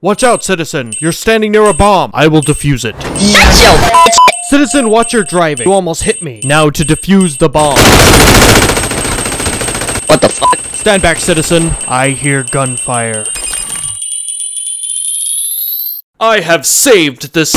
Watch out, citizen. You're standing near a bomb. I will defuse it. Shut your bitch. Citizen, watch your driving. You almost hit me. Now to defuse the bomb. What the fuck? Stand back, citizen. I hear gunfire. I have saved this.